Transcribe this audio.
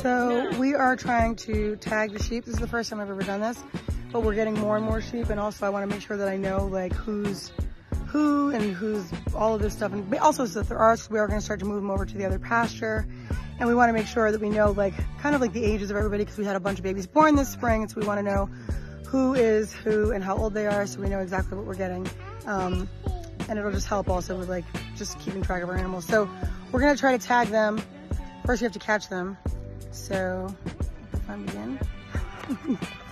So we are trying to tag the sheep. This is the first time I've ever done this, but we're getting more and more sheep. And also I want to make sure that I know like who's who and who's all of this stuff. And also so there are, we are going to start to move them over to the other pasture. And we want to make sure that we know like kind of like the ages of everybody because we had a bunch of babies born this spring. And so we want to know who is who and how old they are so we know exactly what we're getting. Um, and it'll just help also with like just keeping track of our animals. So we're gonna try to tag them. First we have to catch them. So I begin.